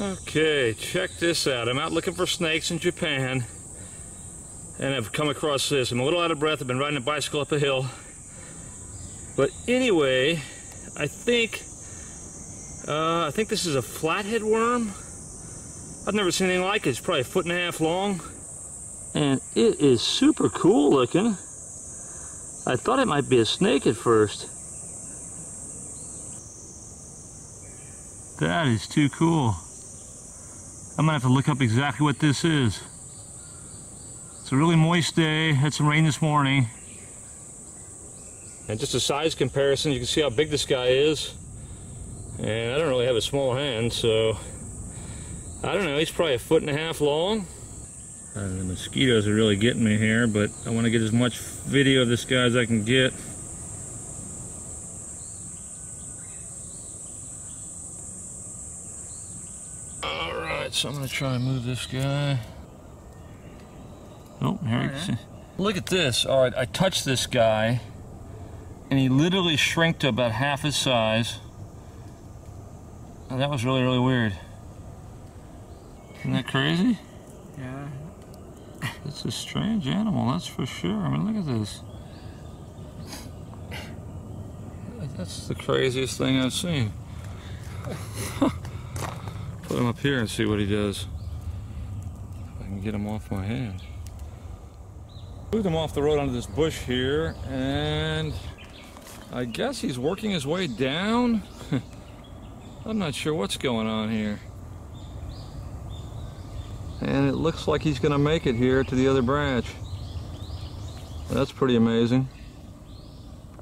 Okay, check this out. I'm out looking for snakes in Japan. And I've come across this. I'm a little out of breath. I've been riding a bicycle up a hill. But anyway, I think uh, I think this is a flathead worm. I've never seen anything like it. It's probably a foot and a half long. And it is super cool looking. I thought it might be a snake at first. That is too cool. I'm gonna have to look up exactly what this is. It's a really moist day, had some rain this morning. And just a size comparison, you can see how big this guy is. And I don't really have a small hand, so I don't know, he's probably a foot and a half long. Uh, the mosquitoes are really getting me here, but I want to get as much video of this guy as I can get. So I'm going to try and move this guy. Oh, here you see. Look at this. Alright, I touched this guy, and he literally shrank to about half his size. Oh, that was really, really weird. Isn't that crazy? Yeah. It's a strange animal, that's for sure. I mean, look at this. That's the craziest thing I've seen. Put him up here and see what he does. If I can get him off my hand. Moved him off the road onto this bush here, and I guess he's working his way down. I'm not sure what's going on here. And it looks like he's going to make it here to the other branch. That's pretty amazing.